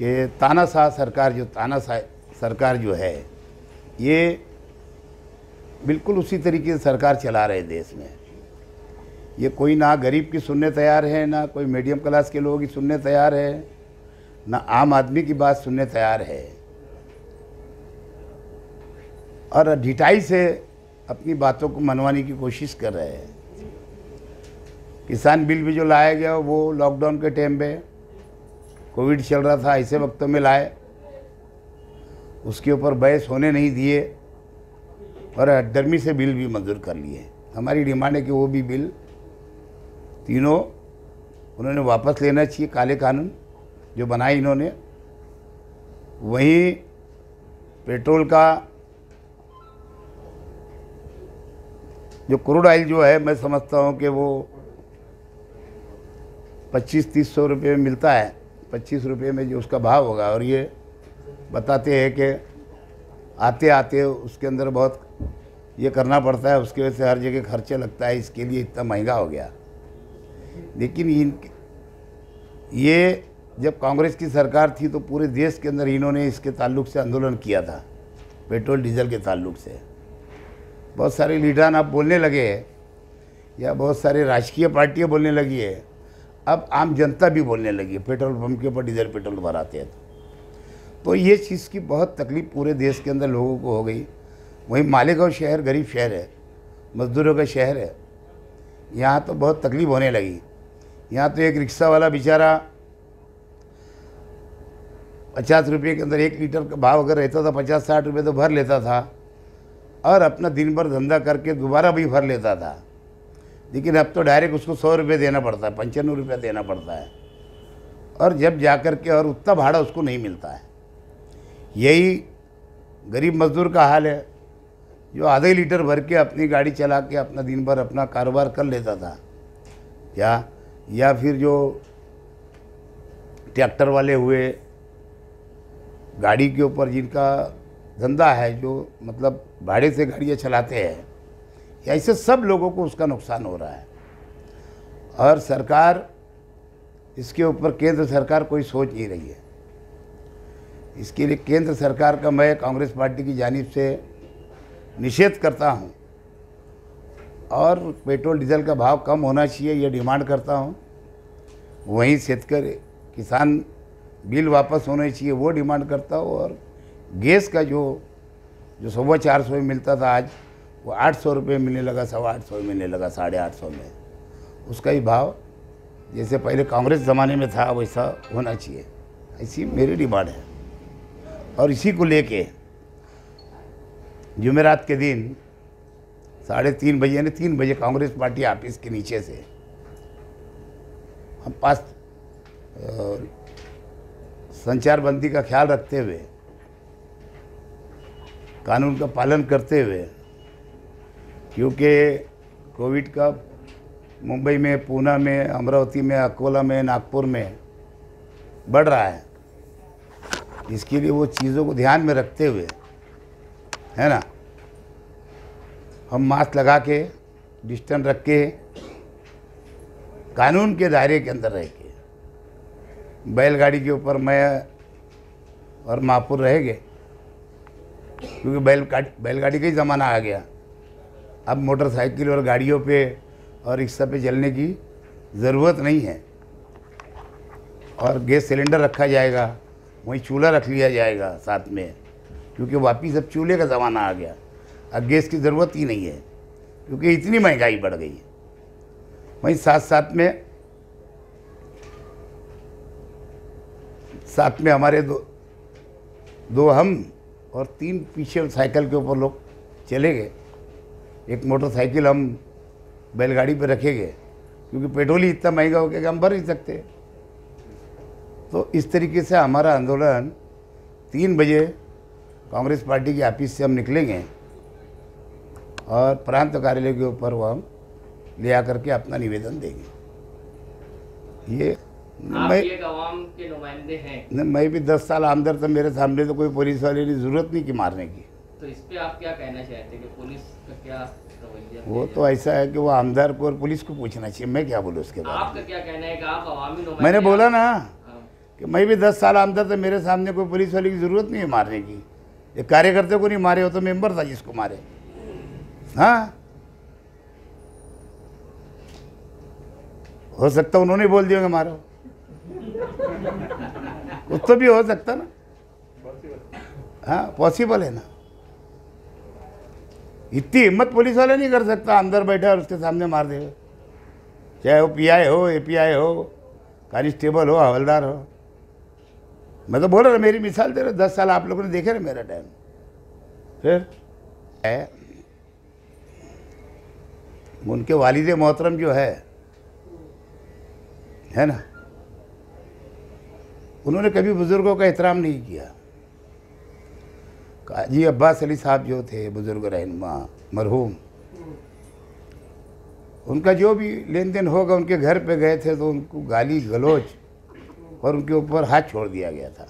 कि तानाशाह सरकार जो, तानाशाह सरकार जो है, ये बिल्कुल उसी तरीके से सरकार चला रहे देश में। ये कोई ना गरीब की सुनने तैयार है, ना कोई मीडियम क्लास के लोगों की सुनने तैयार है, ना आम आदमी की बात सुनने तैयार है। और ढिठाई से अपनी बातों को मनवाने की कोशिश कर रहे हैं। किसान बिल भी जो लाया गया, वो लॉकडाउन के टाइम पे कोविड चल रहा था, ऐसे वक्त में लाए। उसके ऊपर बहस होने नहीं दिए और डरमी से बिल भी मंजूर कर लिए। हमारी डिमांड है कि वो भी बिल तीनों उन्होंने वापस लेना चाहिए, काले कानून जो बनाए इन्होंने। वहीं पेट्रोल का जो क्रूड ऑयल जो है, मैं समझता हूँ कि वो पच्चीस तीस सौ रुपये में मिलता है। पच्चीस रुपये में जो उसका भाव होगा। और ये बताते हैं कि आते आते उसके अंदर बहुत ये करना पड़ता है, उसकी वजह से हर जगह खर्चे लगता है, इसके लिए इतना महँगा हो गया। लेकिन इन ये जब कांग्रेस की सरकार थी तो पूरे देश के अंदर इन्होंने इसके ताल्लुक से आंदोलन किया था, पेट्रोल, डीजल के ताल्लुक से। बहुत सारे लीडर आप बोलने लगे या बहुत सारे राजकीय पार्टियाँ बोलने लगी है अब आम जनता भी बोलने लगी, पेट्रोल पंप के ऊपर डीजल पेट्रोल भराते हैं। तो तो ये चीज़ की बहुत तकलीफ़ पूरे देश के अंदर लोगों को हो गई। वहीं मालेगांव शहर गरीब शहर है, मजदूरों का शहर है। यहाँ तो बहुत तकलीफ़ होने लगी। यहाँ तो एक रिक्शा वाला बेचारा पचास रुपये के अंदर एक लीटर का भाव अगर रहता था, पचास साठ रुपये तो भर लेता था। और अपना दिन भर धंधा करके दोबारा भी भर लेता था। लेकिन अब तो डायरेक्ट उसको सौ रुपये देना पड़ता है, पंचानवे रुपया देना पड़ता है। और जब जा कर के और उतना भाड़ा उसको नहीं मिलता है। यही गरीब मजदूर का हाल है, जो आधे लीटर भर के अपनी गाड़ी चला के अपना दिन भर अपना कारोबार कर लेता था। या या फिर जो ट्रैक्टर वाले हुए, गाड़ी के ऊपर जिनका धंधा है, जो मतलब भाड़े से गाड़ियाँ चलाते हैं ऐसे सब लोगों को उसका नुकसान हो रहा है। और सरकार, इसके ऊपर केंद्र सरकार कोई सोच नहीं रही है। इसके लिए केंद्र सरकार का मैं कांग्रेस पार्टी की जानिब से निषेध करता हूँ। और पेट्रोल, डीजल का भाव कम होना चाहिए, ये डिमांड करता हूँ। वहीं शेतकर किसान बिल वापस होने चाहिए, वो डिमांड करता हूँ। और गैस का जो जो सवा चार सौ मिलता था आज वो आठ सौ रुपये मिलने लगा, सवा आठ सौ मिलने लगा, साढ़े आठ सौ में। उसका ही भाव, जैसे पहले कांग्रेस ज़माने में था, वैसा होना चाहिए। ऐसी मेरी डिमांड है। और इसी को लेके, जुमेरात के दिन, साढ़े तीन बजे, यानी तीन बजे कांग्रेस पार्टी ऑफ़िस के नीचे से, हम पास संचार बंदी का ख्याल रखते हुए, कानून का पालन करते हुए क्योंकि कोविड का मुंबई में, पूना में, अमरावती में, अकोला में, नागपुर में बढ़ रहा है। इसके लिए वो चीज़ों को ध्यान में रखते हुए, है ना, हम मास्क लगा के, डिस्टेंस रख के, कानून के दायरे के अंदर रह के, बैलगाड़ी के ऊपर मैं और महापुर रहेंगे, क्योंकि बैल बैलगाड़ी का ही ज़माना आ गया। अब मोटरसाइकिल और गाड़ियों पे और रिक्शा पे चलने की ज़रूरत नहीं है। और गैस सिलेंडर रखा जाएगा, वहीं चूल्हा रख लिया जाएगा साथ में, क्योंकि वापिस अब चूल्हे का ज़माना आ गया। अब गैस की ज़रूरत ही नहीं है, क्योंकि इतनी महँगाई बढ़ गई है। वहीं साथ साथ में साथ में हमारे दो दो हम और तीन पीछे साइकिल के ऊपर लोग चले गए। एक मोटरसाइकिल हम बैलगाड़ी पे रखेंगे क्योंकि पेट्रोल ही इतना महँगा हो गया कि हम भर नहीं सकते। तो इस तरीके से हमारा आंदोलन तीन बजे कांग्रेस पार्टी के ऑफ़िस से हम निकलेंगे और प्रांत कार्यालय के ऊपर वो हम ले आकर के अपना निवेदन देंगे। ये मैं के नुमाइंदे हैं। मैं भी दस साल आमदर था मेरे सामने तो कोई पुलिस वाले की ज़रूरत नहीं की मारने की। तो इस पे आप क्या कहना चाहते हैं कि पुलिस का क्या रवैया वो तो ऐसा है कि वो आमदार को और पुलिस को पूछना चाहिए। मैं क्या बोलूँ उसके बाद आपका क्या कहना है कि आप अवामी मैंने बोला ना हाँ, कि मैं भी दस साल अंदर था मेरे सामने कोई पुलिस वाले की ज़रूरत नहीं है मारने की। एक कार्यकर्ता को नहीं मारे हो तो मेंबर था जिसको मारे। हाँ? हो सकता उन्होंने बोल दिया कि मारो। कुछ तो भी हो सकता ना। हाँ पॉसिबल है ना। इतनी हिम्मत पुलिस वाले नहीं कर सकता, अंदर बैठा और उसके सामने मार दे चाहे वो पीआई हो, एपीआई हो, कांस्टेबल हो, हवलदार हो। मैं तो बोल रहा मेरी मिसाल दे रहा दस साल आप लोगों ने देखे ना मेरा टाइम। फिर? उनके वालिद मोहतरम जो है है ना? उन्होंने कभी बुज़ुर्गों का एहतराम नहीं किया। काजी अब्बास अली साहब जो थे बुज़ुर्ग रहनुमा मरहूम उनका जो भी लेन देन होगा उनके घर पे गए थे तो उनको गाली गलोच और उनके ऊपर हाथ छोड़ दिया गया था।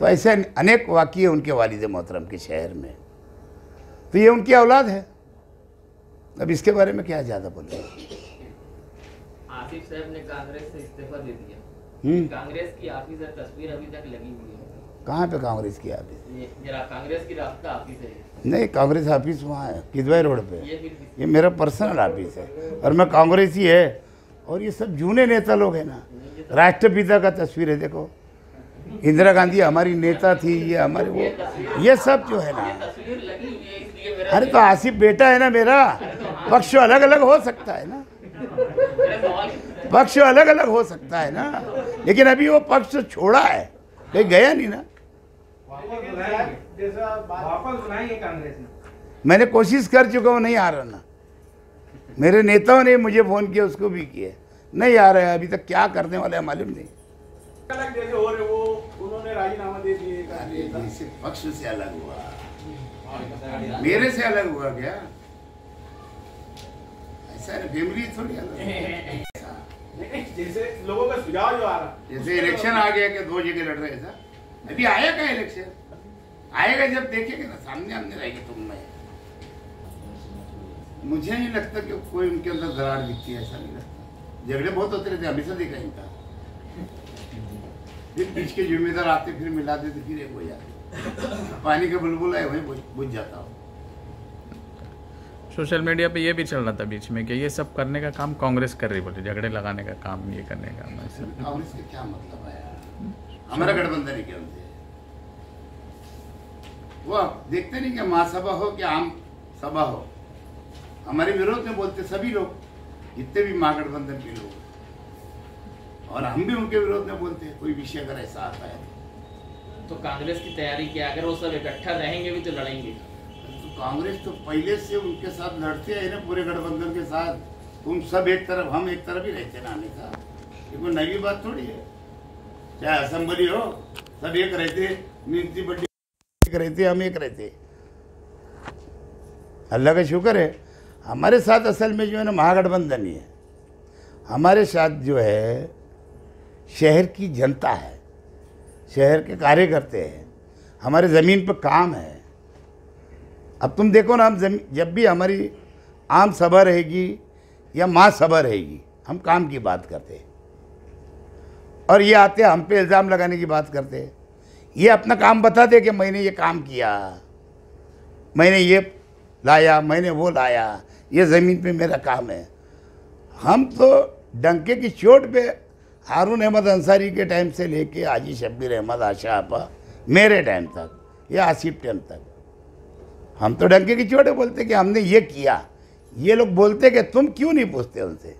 तो ऐसे अनेक वाक़े उनके वालिद मोहतरम के शहर में। तो ये उनकी औलाद है। अब इसके बारे में क्या ज़्यादा बोले? आसिफ साहब ने कांग्रेस से इस्तीफा दे दिया। हम्म, कांग्रेस की ऑफ़िस तस्वीर अभी तक लगी हुई है। कहाँ पे कांग्रेस की ऑफ़िस? कांग्रेस की रास्ता ऑफ़िस है। नहीं कांग्रेस ऑफ़िस वहाँ है किदवाई रोड पे। ये ये मेरा पर्सनल ऑफ़िस है और मैं कांग्रेसी है और ये सब जूने नेता लोग हैं ना। राष्ट्रपिता का तस्वीर है देखो। इंदिरा गांधी हमारी नेता थी ये हमारी वो ये सब जो है ना। है अरे तो आसिफ बेटा है ना मेरा। पक्ष अलग अलग हो सकता है ना। पक्ष अलग अलग हो सकता है ना। लेकिन अभी वो पक्ष छोड़ा है कहीं गया नहीं ना। वापस बुलाएँगे। कांग्रेस ने मैंने कोशिश कर चुका हूँ नहीं आ रहा ना। मेरे नेताओं ने मुझे फ़ोन किया उसको भी किया। नहीं आ रहा है अभी तक क्या करने वाले हैं मालूम नहीं। अलग जैसे हो रहे वो उन्होंने राजीनामा दे दिए। पक्ष से अलग हुआ। मेरे से अलग हुआ क्या? ऐसा फैमिली थोड़ी अलग जैसे लोगों का सुझाव जो आ रहा। जैसे इलेक्शन आ गया कि दो जगह लड़ रहे हैं ऐसा। अभी आया क्या इलेक्शन आएगा जब देखेंगे ना सामने आमने रहेगी तुम में। मुझे नहीं लगता कि कोई उनके अंदर दरार दिखती है ऐसा नहीं लगता। झगड़े बहुत होते रहते हमेशा देखा इनका। फिर बीच के जिम्मेदार आते फिर मिला देते फिर एक हो जाते। पानी का बुलबुल है वही बुझ- जाता हो। सोशल मीडिया पे ये भी चल रहा था बीच में कि ये सब करने का काम कांग्रेस कर रही बोले झगड़े लगाने का काम ये करने का कांग्रेस का क्या मतलब है हमारा गठबंधन है क्या वो देखते नहीं कि महासभा हो कि आम सभा हो। हमारे विरोध में बोलते सभी लोग जितने भी महागठबंधन के लोग। और हम भी उनके विरोध में बोलते हैं कोई विषय अगर ऐसा आता है तो। कांग्रेस की तैयारी क्या अगर वो सब इकट्ठा रहेंगे भी तो लड़ेंगे। तो कांग्रेस तो पहले से उनके साथ लड़ते है ना पूरे गठबंधन के साथ। तुम सब एक तरफ़ हम एक तरफ़ ही रहते ना हमेशा ये कोई नई बात थोड़ी है। चाहे असेंबली हो सब एक रहते नीति एक रहते हम एक रहते अल्लाह का शुक्र है, हमारे साथ असल में जो है ना महागठबंधन ही है। हमारे साथ जो है, शहर की जनता है, शहर के कार्य करते हैं, हमारे ज़मीन पर काम है। अब तुम देखो ना, हम जब भी हमारी आम सभा रहेगी या माँ सभा रहेगी, हम काम की बात करते हैं। और ये आते हम पे इल्ज़ाम लगाने की बात करते हैं। ये अपना काम बताते कि मैंने ये काम किया। मैंने ये लाया, मैंने वो लाया। ये ज़मीन पे मेरा काम है। हम तो डंके की चोट पे हारून अहमद अंसारी के टाइम से लेके हाजी शब्बीर अहमद, आशा मेरे टाइम तक, या आसिफ टाइम तक। हम तो डंके की चोट बोलते कि हमने ये किया। ये लोग बोलते कि तुम क्यों नहीं पूछते उनसे?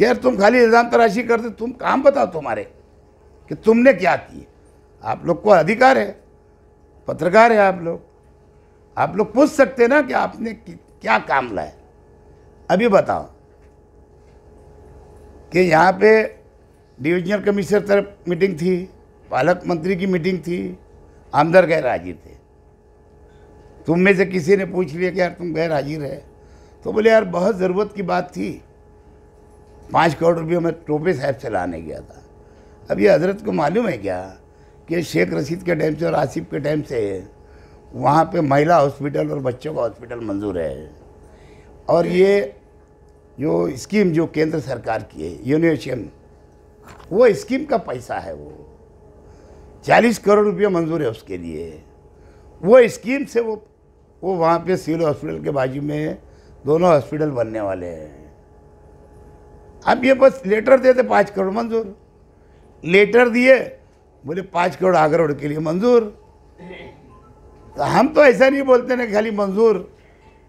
यार तुम खाली इल्ज़ाम तराशी करते, तुम काम बताओ तुम्हारे कि तुमने क्या किया आप लोग को अधिकार है। पत्रकार है आप लोग। आप लोग पूछ सकते हैं ना कि आपने क्या काम लाया। अभी बताओ कि यहाँ पे डिविजनल कमिश्नर तरफ़ मीटिंग थी, पालक मंत्री की मीटिंग थी, आमदार गैर हाजिर थे। तुम में से किसी ने पूछ लिया कि यार तुम गैर हाजिर है। तो बोले, यार, बहुत ज़रूरत की बात थी। पाँच करोड़ रुपये मैं टोपे साहब से लाने गया था। अब ये हज़रत को मालूम है क्या? कि शेख रशीद के टाइम से और आसिफ के टाइम से वहाँ पे महिला हॉस्पिटल और बच्चों का हॉस्पिटल मंजूर है। और ये जो स्कीम जो केंद्र सरकार की है यूनिवर्सियम वो स्कीम का पैसा है वो। चालीस करोड़ रुपये मंजूर है उसके लिए। वो स्कीम से वो वो वहाँ पे सिविल हॉस्पिटल के बाजू में दोनों हॉस्पिटल बनने वाले हैं। अब ये बस लेटर देते पाँच करोड़ मंजूर। लेटर दिए बोले, पाँच करोड़ आगरा के लिए मंजूर। तो हम तो ऐसा नहीं बोलते ना खाली मंजूर।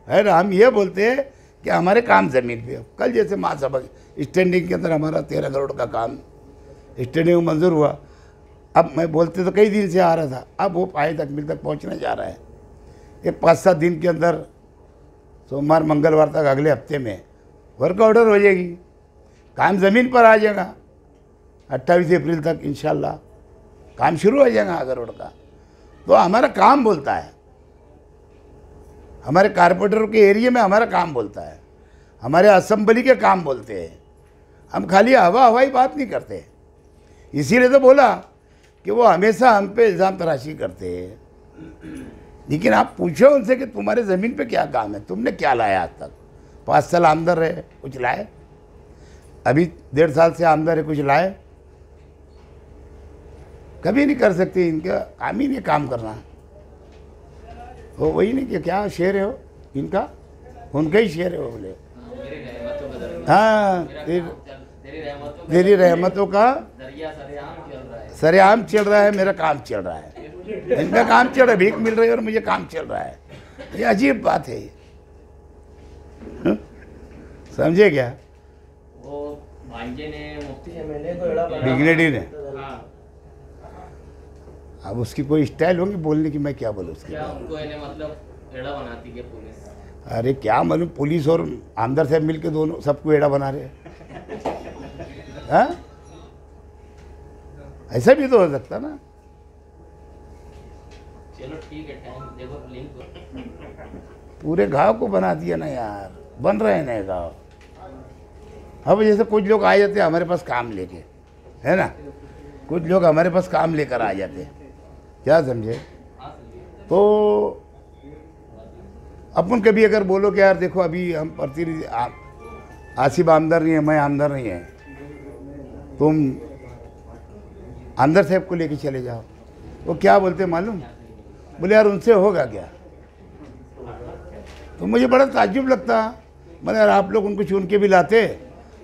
है ना हम ये बोलते हैं कि हमारे काम ज़मीन पे। कल जैसे महासभा स्टैंडिंग के अंदर हमारा तेरह करोड़ का काम स्टैंडिंग मंजूर हुआ। अब मैं बोलते तो कई दिन से आ रहा था। अब वो पाए तक, मिल तक पहुँचने जा रहा है। ये पाँच सात दिन के अंदर, सोमवार, मंगलवार तक, अगले हफ़्ते में वर्क ऑर्डर हो जाएगी। काम ज़मीन पर आ जाएगा। अट्ठाईस अप्रैल तक, इंशाल्लाह। काम शुरू हो जाएगा आगर रोड का। तो हमारा काम बोलता है। हमारे कारपोरेटर के एरिया में हमारा काम बोलता है। हमारे असम्बली के काम बोलते हैं। हम खाली हवा हवाई बात नहीं करते। इसीलिए तो बोला कि वो हमेशा हम पे इल्ज़ाम तराशी करते हैं। लेकिन आप पूछो उनसे कि तुम्हारे ज़मीन पे क्या काम है? तुमने क्या लाया आज तक? पाँच साल आमदर रहे, कुछ लाए? अभी डेढ़ साल से आमदर है, कुछ लाए? कभी नहीं कर सकते इनका काम ही नहीं काम करना। वो वही नहीं कि क्या शेर है वो? इनका? उनका ही शेर है वो बोले। का हाँ मेरा तेरी रहमतों का का सरेआम चल रहा है है मेरा काम चल रहा है। इनका काम चल रहा है भीख मिल रही है और मुझे काम चल रहा है। ये अजीब बात है। ये समझे क्या? वो भांजे ने मुफ्ती डिग्नेडी ने। हाँ। अब उसकी कोई स्टाइल होगी बोलने की मैं क्या बोलूँ उसकी? क्या उनको इन्हें मतलब एड़ा बनाती है पुलिस? अरे क्या मालूम पुलिस और आमदर साहब मिल के दोनों सबको एड़ा बना रहे हैं। हाँ? ऐसा भी तो हो सकता ना। चलो ठीक है टाइम देखो लिंक पूरे गाँव को बना दिया ना यार बन रहे हैं नए गाँव। अब जैसे कुछ लोग आ जाते हैं हमारे पास काम लेके है ना? कुछ लोग हमारे पास काम लेकर आ जाते हैं। क्या समझे? तो अपन कभी अगर बोलो कि यार देखो अभी हम प्रतिनिधि आसिफ आमदर नहीं है, मैं आमदर नहीं है। तुम आमदर साहब को लेके चले जाओ। वो क्या बोलते मालूम? बोले, यार उनसे होगा क्या? तो मुझे बड़ा ताजुब लगता। मैंने यार आप लोग उनको चुन के भी लाते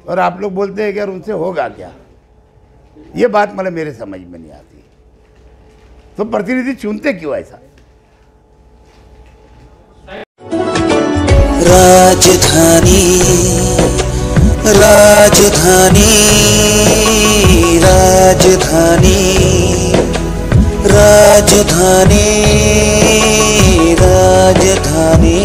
और आप लोग बोलते हैं कि यार उनसे होगा क्या? ये बात मतलब मेरे समझ में नहीं आती। तो प्रतिनिधि चुनते क्यों ऐसा? राजधानी राजधानी राजधानी राजधानी